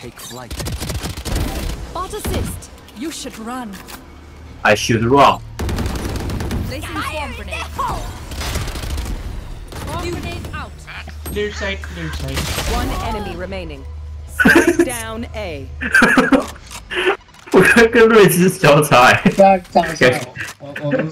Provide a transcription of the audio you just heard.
take flight. Bot assist. You should run. I should run. Placing swarm grenade. Swarm grenade out. Clear side, clear side. One enemy remaining. Down A. 我刚跟瑞兹交叉、欸。大家讲一下，我我我